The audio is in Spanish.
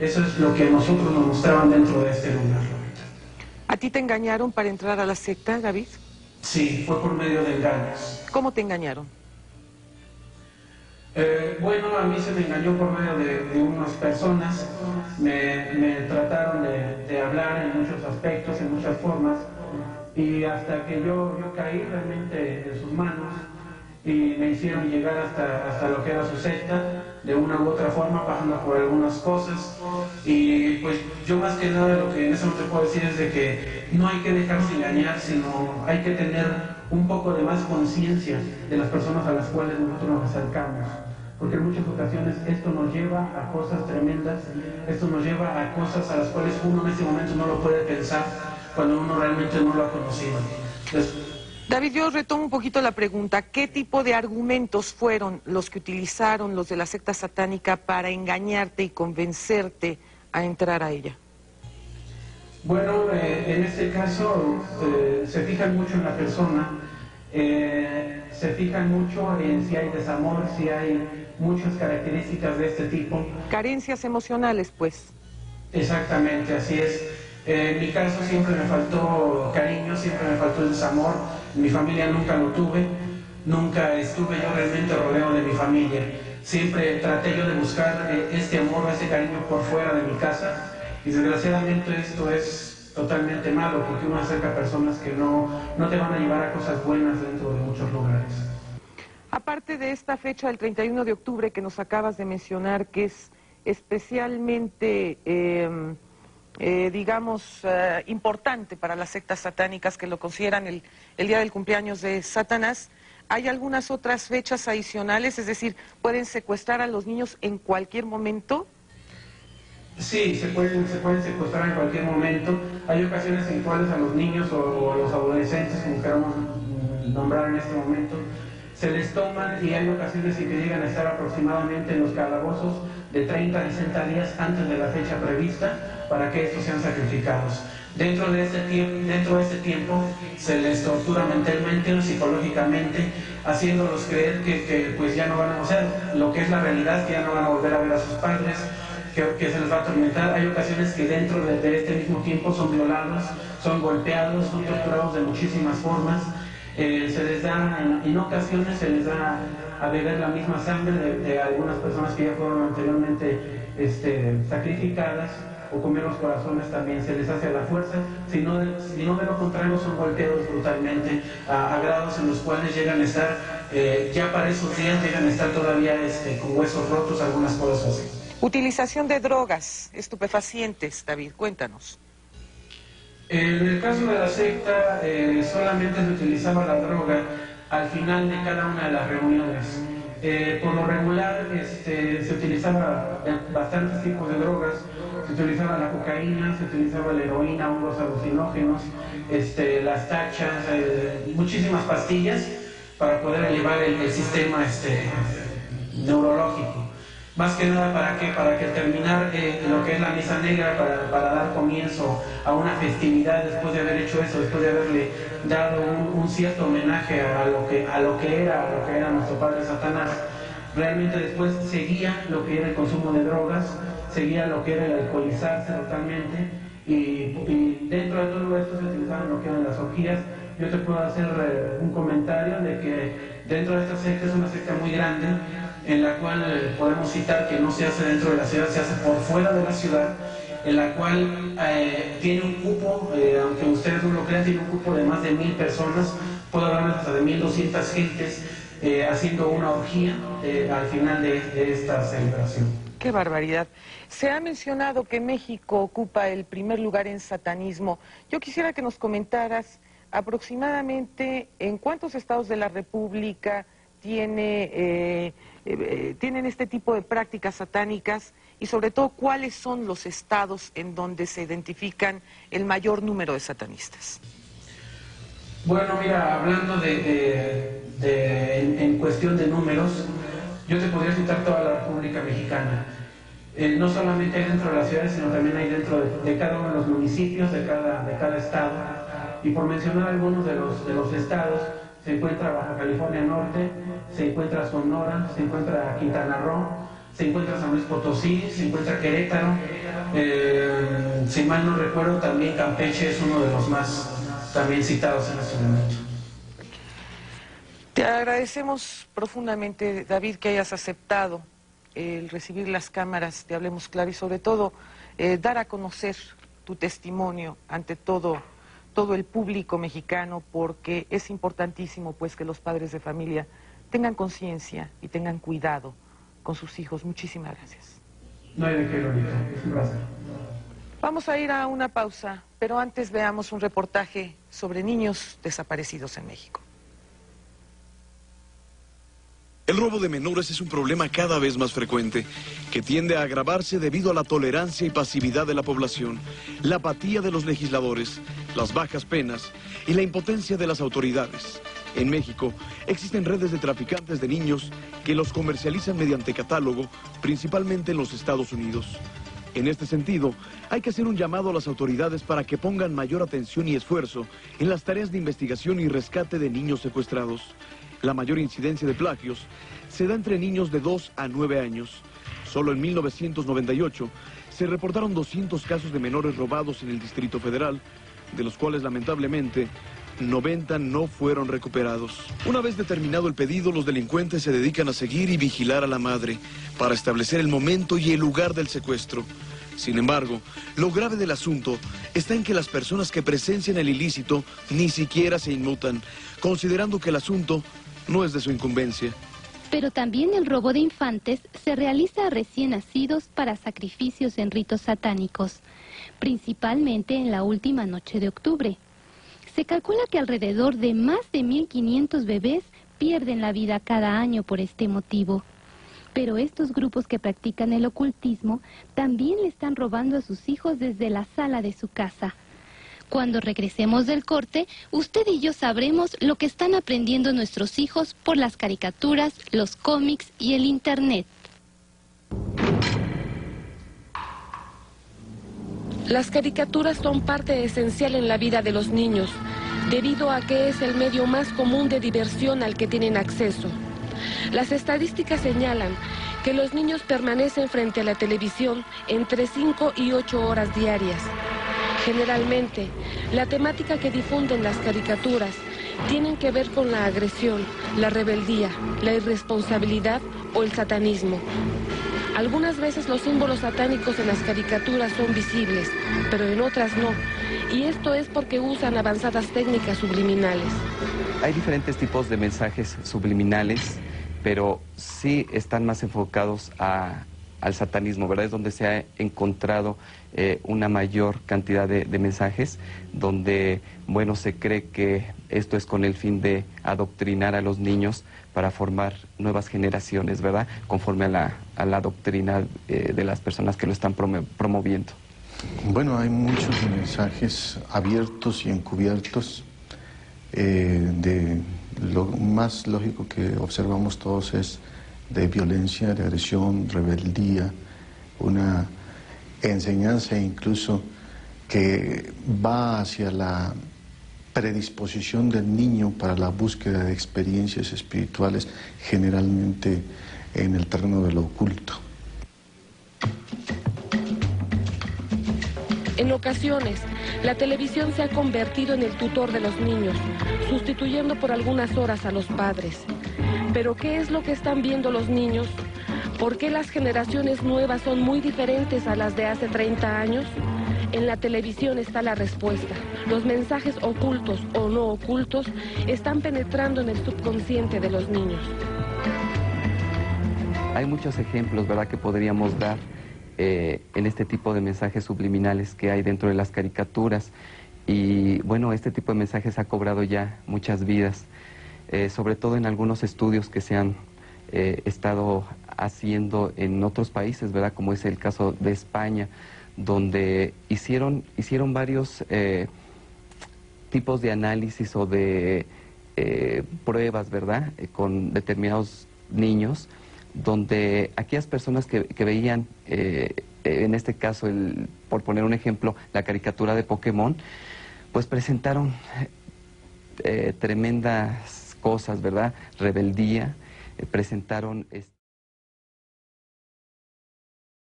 Eso es lo que nosotros nos mostraban dentro de este lugar. ¿A ti te engañaron para entrar a la secta, David? Sí, fue por medio de engaños. ¿Cómo te engañaron? Eh, bueno, a mí se me engañó por medio de, unas personas, me, trataron de, hablar en muchos aspectos, en muchas formas, y hasta que yo, yo caí realmente en sus manos y me hicieron llegar hasta, hasta lo que era su secta, de una u otra forma, pasando por algunas cosas, y pues yo más que nada lo que en eso te puedo decir es de que no hay que dejarse engañar, sino hay que tener un poco de más conciencia de las personas a las cuales nosotros nos acercamos porque en muchas ocasiones esto nos lleva a cosas tremendas, esto nos lleva a cosas a las cuales uno en ese momento no lo puede pensar cuando uno realmente no lo ha conocido. David, yo retomo un poquito la pregunta. ¿Qué tipo de argumentos fueron los que utilizaron los de la secta satánica para engañarte y convencerte a entrar a ella? Bueno, eh, en este caso eh, se fijan mucho en la persona, eh, se fijan mucho en si hay desamor, si hay muchas características de este tipo. Carencias emocionales, pues. Exactamente, así es. en mi caso siempre me faltó cariño, siempre me faltó el desamor. Mi familia nunca lo tuve, nunca estuve yo realmente rodeado de mi familia. Siempre traté yo de buscar eh, este amor, este cariño por fuera de mi casa. Y desgraciadamente esto es totalmente malo porque uno acerca a personas que no, no te van a llevar a cosas buenas dentro de muchos lugares. Aparte de esta fecha del 31 de octubre que nos acabas de mencionar, que es especialmente, em, eh, digamos, eh, importante para las sectas satánicas que lo consideran el, día del cumpleaños de Satanás, ¿hay algunas otras fechas adicionales? Es decir, ¿pueden secuestrar a los niños en cualquier momento? Sí, se pueden, se pueden secuestrar en cualquier momento. Hay ocasiones en cuales a los niños o, a los adolescentes, como queramos nombrar en este momento, se les toman y hay ocasiones en que llegan a estar aproximadamente en los calabozos de 30 a 60 días antes de la fecha prevista para que estos sean sacrificados. Dentro de este tiempo, dentro de este tiempo se les tortura mentalmente o psicológicamente, haciéndolos creer que, pues ya no van a, sea, lo que es la realidad, que ya no van a volver a ver a sus padres, que, se les va a atormentar. Hay ocasiones que dentro de, de este mismo tiempo son violados, son golpeados, son torturados de muchísimas formas eh, se les da, en, ocasiones se les da a beber la misma sangre de, algunas personas que ya fueron anteriormente este, sacrificadas o comer los corazones también se les hace a la fuerza, si no, si no de lo contrario son golpeados brutalmente a, grados en los cuales llegan a estar, eh, ya para esos días llegan a estar todavía este, con huesos rotos, algunas cosas así. Utilización de drogas, estupefacientes, David, cuéntanos. En el caso de la secta, eh, solamente se utilizaba la droga al final de cada una de las reuniones. Eh, por lo regular este, se utilizaba bastantes tipos de drogas, se utilizaba la cocaína, se utilizaba la heroína, hongos alucinógenos, este, las tachas, eh, muchísimas pastillas para poder elevar el, sistema este, neurológico. Más que nada, ¿para qué? Para que terminar eh, lo que es la misa negra, para, dar comienzo a una festividad después de haber hecho eso, después de haberle dado un, cierto homenaje a lo, que, a lo que era, lo que era nuestro Padre Satanás. Realmente después seguía lo que era el consumo de drogas, seguía lo que era el alcoholizarse totalmente, y, dentro de todo esto se utilizaban lo que eran las orgías. Yo te puedo hacer eh, un comentario de que dentro de esta secta es una secta muy grande, en la cual eh, podemos citar que no se hace dentro de la ciudad, se hace por fuera de la ciudad, en la cual eh, tiene un crean, tiene un cupo de más de mil personas, puedo hablar hasta de mil doscientas gentes haciendo una orgía al final de, de esta celebración. Qué barbaridad. Se ha mencionado que México ocupa el primer lugar en satanismo. Yo quisiera que nos comentaras aproximadamente en cuántos estados de la República tiene eh, tienen este tipo de prácticas satánicas y sobre todo cuáles son los estados en donde se identifican el mayor número de satanistas. Bueno, mira, hablando de, en, cuestión de números, yo te podría citar toda la República Mexicana. Eh, no solamente hay dentro de las ciudades, sino también hay dentro de, cada uno de los municipios de cada, de cada estado. Y por mencionar algunos de los, de los estados, se encuentra Baja California Norte, se encuentra Sonora, se encuentra Quintana Roo, se encuentra San Luis Potosí, se encuentra Querétaro, eh, si mal no recuerdo también Campeche es uno de los más también citados en este momento. Te agradecemos profundamente, David, que hayas aceptado el recibir las cámaras de Hablemos Claro y sobre todo eh, dar a conocer tu testimonio ante todo, todo el público mexicano porque es importantísimo pues que los padres de familia tengan conciencia y tengan cuidado con sus hijos. Muchísimas gracias. No hay de qué, Es un placer. Vamos a ir a una pausa, pero antes veamos un reportaje sobre niños desaparecidos en México. El robo de menores es un problema cada vez más frecuente, que tiende a agravarse debido a la tolerancia y pasividad de la población, la apatía de los legisladores, las bajas penas y la impotencia de las autoridades. En México existen redes de traficantes de niños que los comercializan mediante catálogo, principalmente en los Estados Unidos. En este sentido, hay que hacer un llamado a las autoridades para que pongan mayor atención y esfuerzo en las tareas de investigación y rescate de niños secuestrados. La mayor incidencia de plagios se da entre niños de 2 a 9 años. Solo en 1998 se reportaron 200 casos de menores robados en el Distrito Federal, de los cuales lamentablemente 90 no fueron recuperados. Una vez determinado el pedido, los delincuentes se dedican a seguir y vigilar a la madre para establecer el momento y el lugar del secuestro. Sin embargo, lo grave del asunto está en que las personas que presencian el ilícito ni siquiera se inmutan, considerando que el asunto no es de su incumbencia. Pero también el robo de infantes se realiza a recién nacidos para sacrificios en ritos satánicos, principalmente en la última noche de octubre. Se calcula que alrededor de más de 1.500 bebés pierden la vida cada año por este motivo. Pero estos grupos que practican el ocultismo también le están robando a sus hijos desde la sala de su casa. Cuando regresemos del corte, usted y yo sabremos lo que están aprendiendo nuestros hijos por las caricaturas, los cómics y el Internet. Las caricaturas son parte esencial en la vida de los niños, debido a que es el medio más común de diversión al que tienen acceso. Las estadísticas señalan que los niños permanecen frente a la televisión entre 5 y 8 horas diarias. Generalmente, la temática que difunden las caricaturas tienen que ver con la agresión, la rebeldía, la irresponsabilidad o el satanismo. Algunas veces los símbolos satánicos en las caricaturas son visibles, pero en otras no. Y esto es porque usan avanzadas técnicas subliminales. Hay diferentes tipos de mensajes subliminales, pero sí están más enfocados a, al satanismo, ¿verdad? Es donde se ha encontrado eh, una mayor cantidad de, mensajes, donde, bueno, se cree que esto es con el fin de adoctrinar a los niños para formar nuevas generaciones, ¿verdad? Conforme a la, a la doctrina eh, de las personas que lo están promoviendo. Bueno, hay muchos mensajes abiertos y encubiertos. Eh, de lo más lógico que observamos todos es de violencia, de agresión, rebeldía, una enseñanza incluso que va hacia la predisposición del niño para la búsqueda de experiencias espirituales, generalmente en el terreno de lo oculto. En ocasiones, la televisión se ha convertido en el tutor de los niños, sustituyendo por algunas horas a los padres. Pero ¿qué es lo que están viendo los niños? ¿Por qué las generaciones nuevas son muy diferentes a las de hace 30 años? En la televisión está la respuesta. Los mensajes ocultos o no ocultos están penetrando en el subconsciente de los niños. Hay muchos ejemplos, ¿verdad?, que podríamos dar eh, en este tipo de mensajes subliminales que hay dentro de las caricaturas. Y bueno, este tipo de mensajes ha cobrado ya muchas vidas. Eh, sobre todo en algunos estudios que se han eh, estado haciendo en otros países, ¿verdad? Como es el caso de España, donde hicieron, hicieron varios eh, tipos de análisis o de pruebas, ¿verdad? con determinados niños, donde aquellas personas que, que veían, en este caso, el, por poner un ejemplo, la caricatura de Pokémon, pues presentaron tremendas cosas, ¿verdad? Rebeldía, eh, presentaron... Este